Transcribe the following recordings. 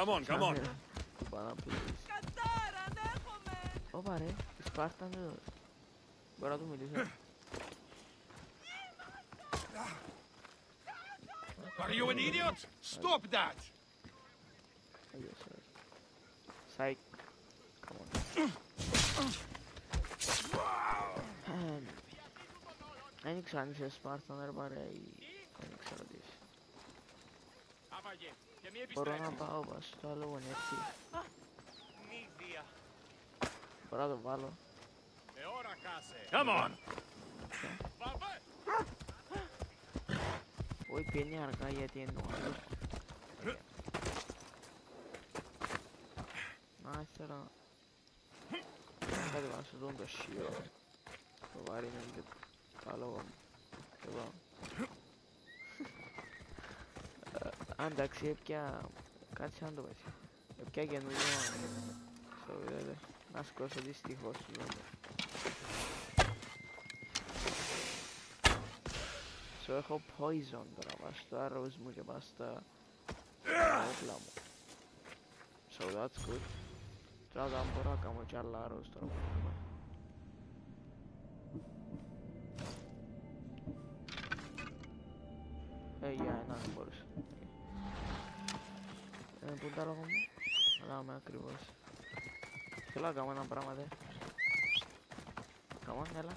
Come on, come on. Bana please. Oh, bare. Spartan diyor. Bana mı diyor? Are you an idiot? Stop that! Yes. Psych. Come on. En yükselmiş Spartanlar var ya. En yükseldi. Μπορώ να πάω βάσει το άλλο γονέτσι. Μπορώ να το βάλω. Come on! Όχι, πηγαίνει αργά γιατί εννοώ. Να ήθελα... Κάτι βάζω τον το σιό. Το βάρι είναι λίγο καλό. Εδώ. Εντάξει, έπια... Κάτι σαν το πέσει. Έπια καινούριο... Στο βίντεο. Να σκόσω δυστυχώς του ζώντας. So έχω poison τώρα πας στο arrows μου και πας στα όπλα μου. So that's good. Τώρα δεν μπορώ να κάνω κι άλλα arrows τώρα που έχουμε. Ε, για ένα δεν μπορούσα. puntala cum? Da, mai crivos. Ce la prea la?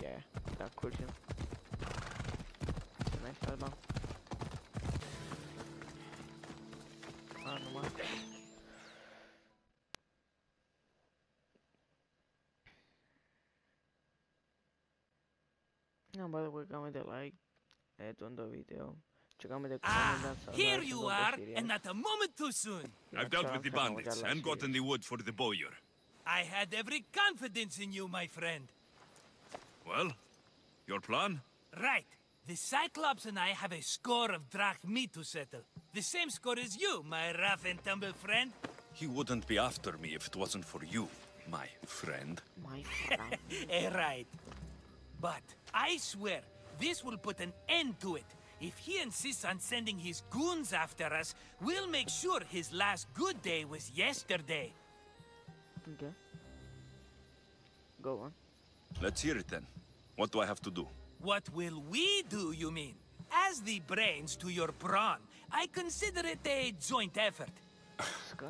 Yeah, da, cool și. Ce? Ah, nu mai. No, by the way, comment a like. Add on the video. Checame the Ah, here you are, and not a moment too soon. I've dealt with the bandits and gotten the wood for the bowyer. I had every confidence in you, my friend. Well, your plan? Right. The Cyclops and I have a score of drachmi to settle. The same score as you, my rough and tumble friend. He wouldn't be after me if it wasn't for you, my friend. My friend. Eh, right. But I swear, this will put an end to it. If he insists on sending his goons after us, we'll make sure his last good day was yesterday. okay. Go on. Let's hear it then. What do I have to do? What will we do, you mean? As the brains to your brawn, I consider it a joint effort.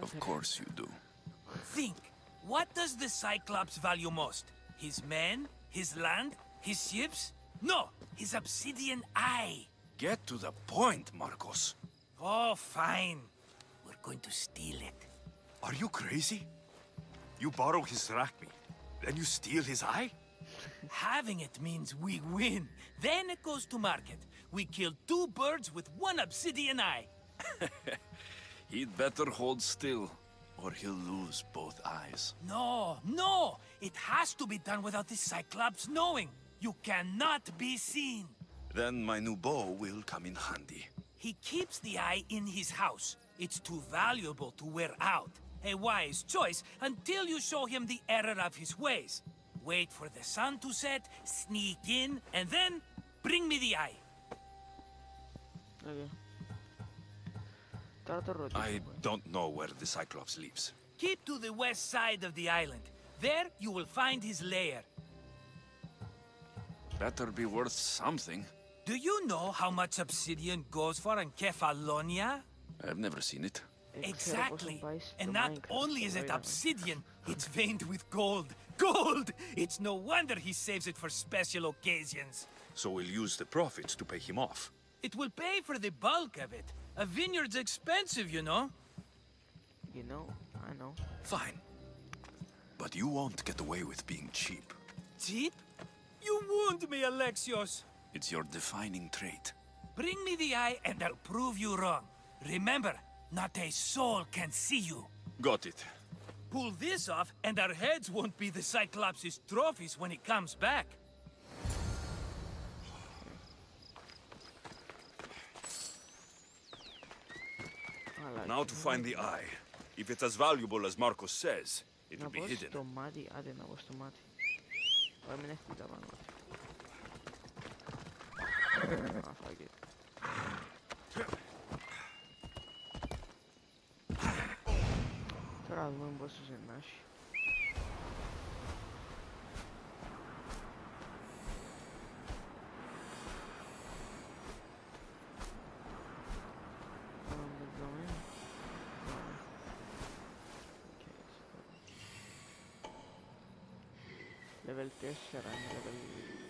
Of course you do. Think, what does the Cyclops value most? His men? His land? His ships? No, his obsidian eye. Get to the point, Markos. Oh, fine. We're going to steal it. Are you crazy? You borrow his drachmi, then you steal his eye? Having it means we win. Then it goes to market. We kill two birds with one obsidian eye. He'd better hold still, or he'll lose both eyes. No, no! It has to be done without the Cyclops knowing. You cannot be seen. Then my new bow will come in handy. He keeps the eye in his house. It's too valuable to wear out. A wise choice until you show him the error of his ways. Wait for the sun to set, sneak in, and then bring me the eye. Okay. I don't know where the Cyclops lives. Keep to the west side of the island. There you will find his lair. Better be worth something. Do you know how much obsidian goes for in Kefalonia? I've never seen it. Exactly. And not only is it obsidian, it's veined with gold. Gold! It's no wonder he saves it for special occasions. So we'll use the profits to pay him off. It will pay for the bulk of it. A vineyard's expensive, you know. You know, I know. Fine. But you won't get away with being cheap. Cheap? You wound me, Alexios. It's your defining trait. Bring me the eye and I'll prove you wrong. Remember, not a soul can see you. Got it. Pull this off and our heads won't be the Cyclops' trophies when he comes back. Like now to find the eye. If it's as valuable as Markos says, it'll be hidden. Teraz vamos embora se nasce. Level test, level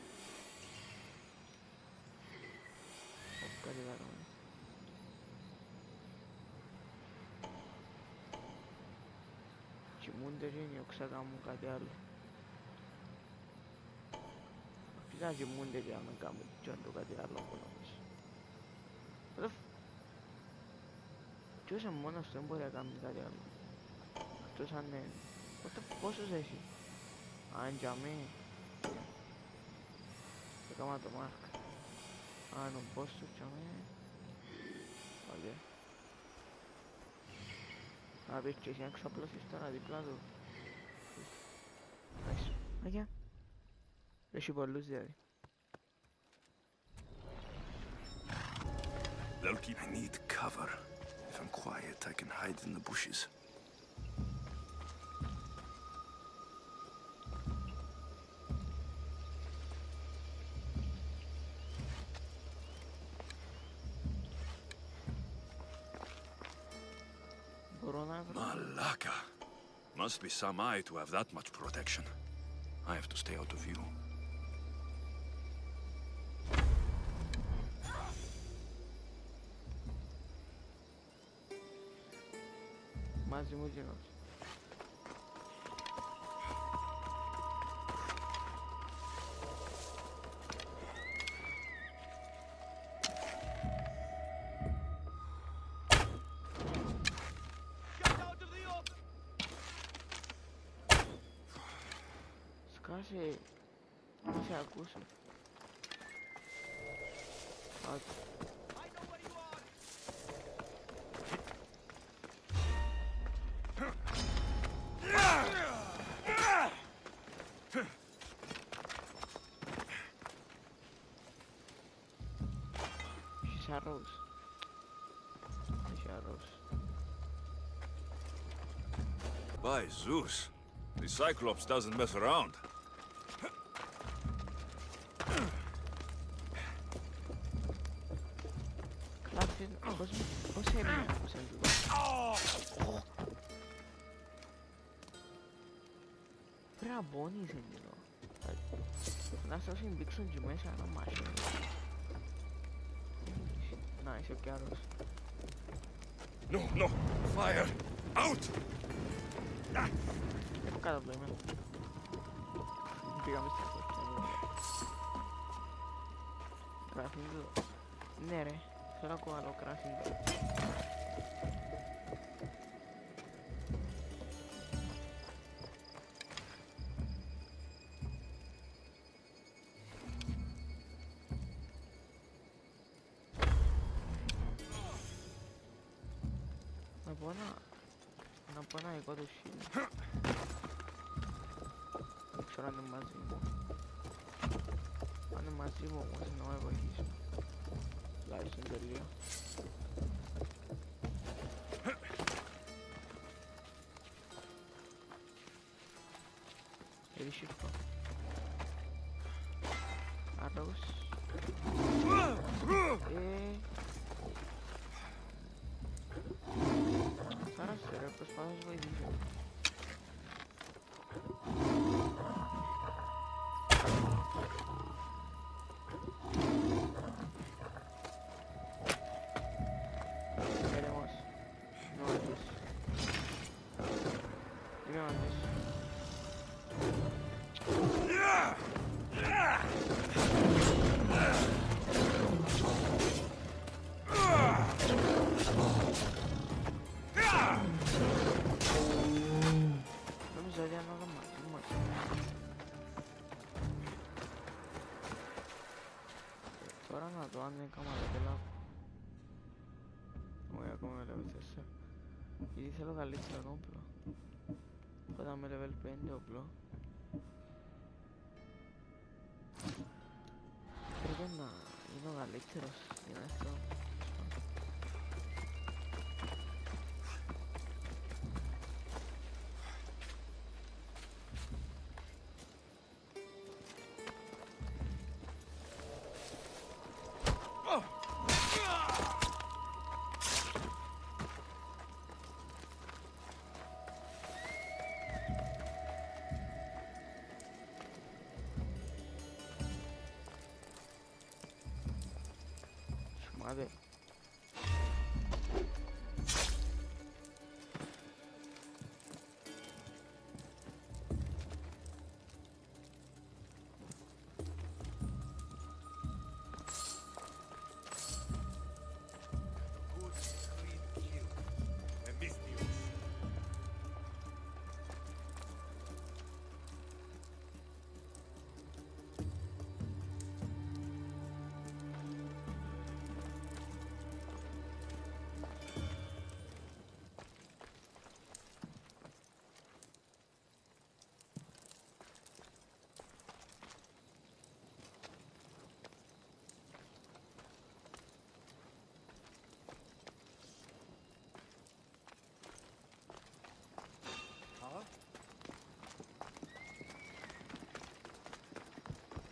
Saddam का द्याल Kinaje munde jaman kamu contoh kati alon konomis. Prof, yo se mono tempo de kamu kati alon. Yo san ne, otra es eso. Anjame, te kama to marca. Ah no posso chame. Vale. A ver, que han exaplosisto na di. Nice. Again. Deixa o luz dele. They'll keep. I need cover. If I'm quiet, I can hide in the bushes. Malaka. Must be some eye to have that much protection. I have to stay out of view. Casi no se acusa. Arrows. By Zeus, the Cyclops doesn't mess around. Sen biliyorsun Να σε όσοι και μέσα να μάθει. Να είσαι ο Κιάρος. No, no, fire, out! Έχω κάτω από εμένα. Πήγαμε στην Ναι ρε. Θέλω ακόμα άλλο crafting. Να πω ένα... Να πω ένα δικό του σύλλο. Δεν ξέρω αν είναι μαζί μου. Αν είναι μαζί μου όμως να με βοηθήσει. Lighting करी है ये shit Mm. Y dice lo que la compro. Pues dame level 20 o bro. Pero con nada, y no galicheros, esto. Madre.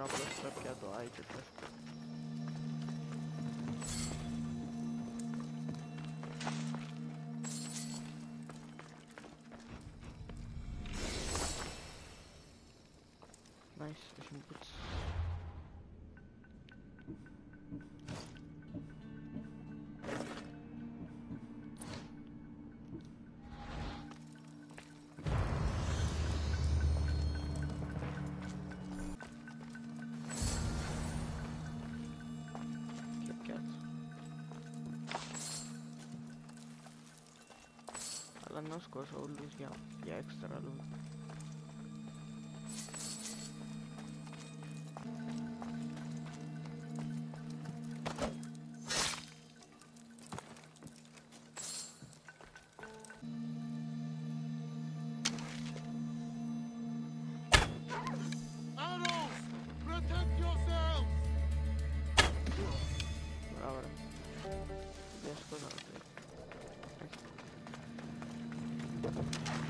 melhorar o processo aqui é do tá? conosco, sou Luz ja, ja Extra Luz. Ahora, después ahora. Bravo. Riesco a dare.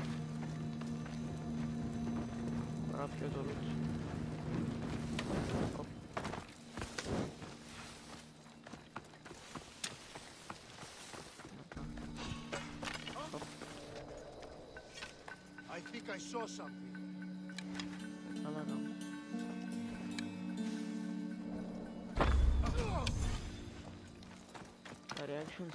Ora chiedo luce. I think I saw something. Alla no. La reaction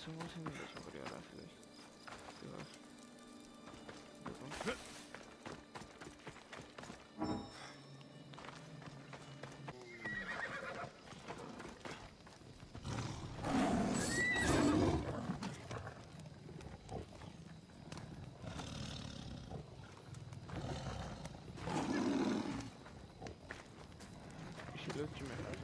Deus te me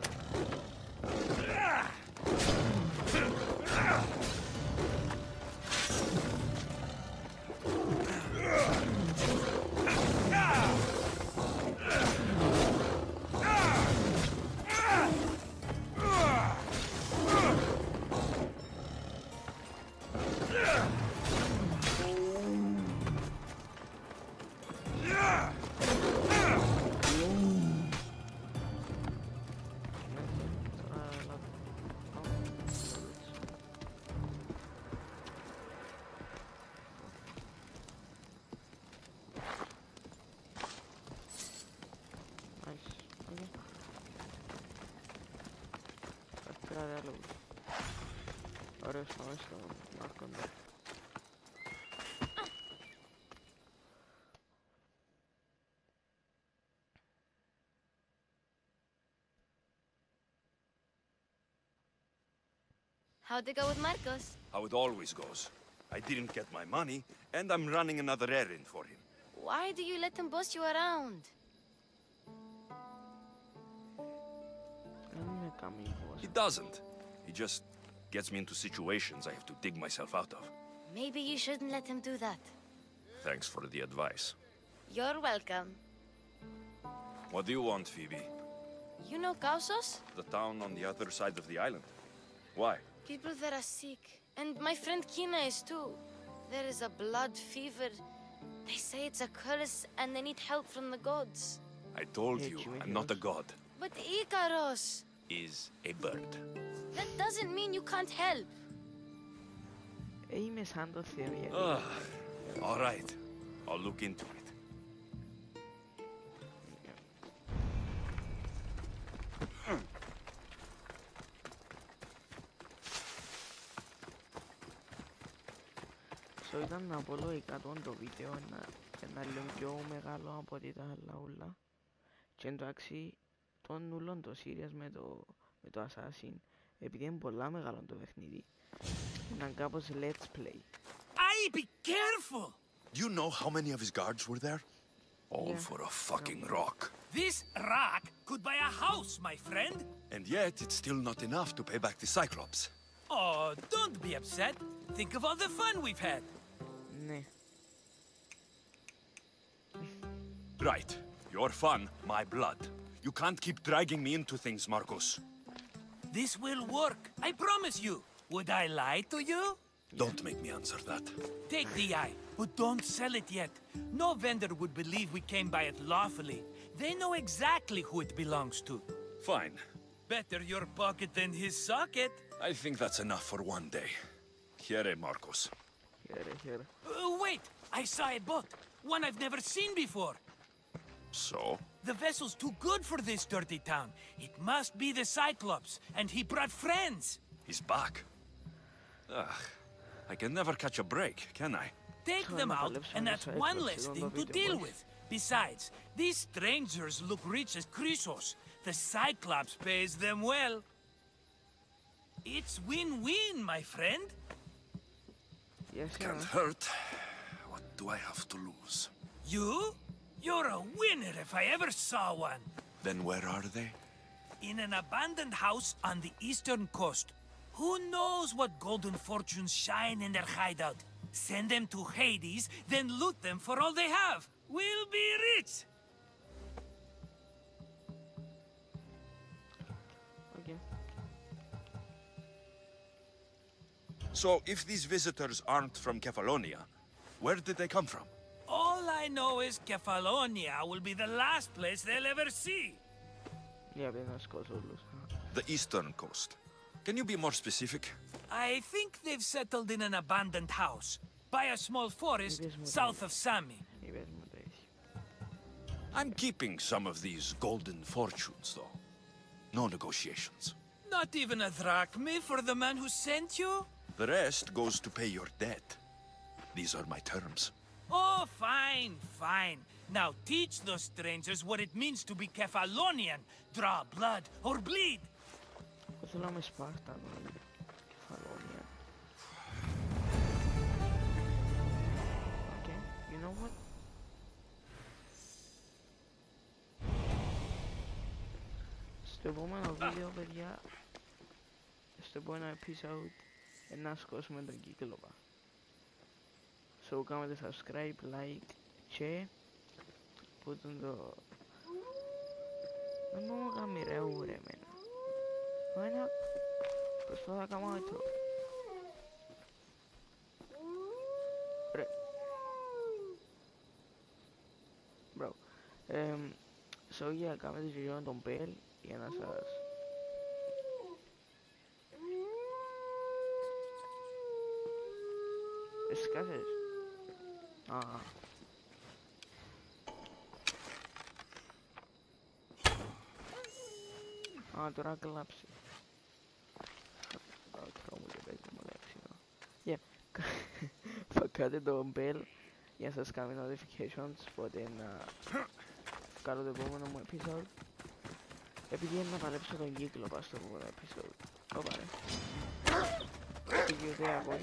Knock on. How'd it go with Markos? How it always goes. I didn't get my money, and I'm running another errand for him. Why do you let him boss you around? He doesn't. He just gets me into situations I have to dig myself out of. Maybe you shouldn't let him do that. Thanks for the advice. You're welcome. What do you want, Phoebe? You know Kausos? The town on the other side of the island. Why? People there are sick. And my friend Kina is too. There is a blood fever. They say it's a curse and they need help from the gods. I told Hey, you, I'm not a god. But Ikaros! Is a bird. That doesn't mean you can't help. Ε, είμαι σαν το Θεό γιατί... Ah, all right. I'll look into it. So ήταν να πω λογικά τον το βίντεο να, να λίγο πιο μεγάλο από ό,τι τα άλλα ούλα. Και εντάξει, τον ούλον το series με το, με το Assassin, επειδή είναι πολλά μεγάλο το παιχνίδι, ήταν κάπως let's play. Aye, be careful! Do you know how many of his guards were there? All Yeah. for a fucking rock. This rock could buy a house, my friend. And yet, it's still not enough to pay back the Cyclops. Oh, don't be upset. Think of all the fun we've had. Ναι, Right. Your fun, my blood. You can't keep dragging me into things, Markos. This will work, I promise you. Would I lie to you? Don't make me answer that. Take the eye, but don't sell it yet. No vendor would believe we came by it lawfully. They know exactly who it belongs to. Fine. Better your pocket than his socket. I think that's enough for one day. Here, Markos. Here, here. Uh, wait! I saw a boat! One I've never seen before! So? The vessel's too good for this dirty town. It must be the Cyclops, and he brought friends. He's back. Ugh, I can never catch a break, can I? Take them out, and that's one less thing to deal with. Besides, these strangers look rich as Chrysos. The Cyclops pays them well. It's win-win, my friend. Yes, Can't hurt. What do I have to lose? You? You're a winner if I ever saw one. Then where are they? In an abandoned house on the eastern coast. Who knows what golden fortunes shine in their hideout? Send them to Hades, then loot them for all they have. We'll be rich. Οκ. So, if these visitors aren't from Kefalonia, where did they come from? All I know is Kefalonia will be the last place they'll ever see. The eastern coast. Can you be more specific? I think they've settled in an abandoned house by a small forest south of Sami. I'm keeping some of these golden fortunes, though. No negotiations. Not even a drachme for the man who sent you? The rest goes to pay your debt. These are my terms. Oh, fine, fine. Now teach those strangers what it means to be Kefalonian. Draw blood or bleed. Εγώ θέλω να είμαι Σπάρτανο. Κεφαλόνια. Okay, you know what? Στο επόμενο βίντεο, παιδιά, στο επόμενο episode, ε, να σκόσουμε τον κύκλοπα. So come to subscribe, like, share. Put on the. No me voy a mirar ahora. Bueno, pues todo acá hemos hecho. Bro. Bro. Um, soy ya acá me decidió en Tompel y en Asadas. ¿Qué haces? Α. Α, τώρα κλάψει. Yeah. Forgot the doorbell. για να σας κάνει notifications for να βγάλω το επόμενο μου episode. επειδή είναι να παλέψω τον κύκλο πας στο επόμενο επεισόδιο όπα ρε Συγκιωτέα κόρη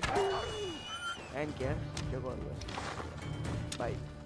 Έγκερ και Bye.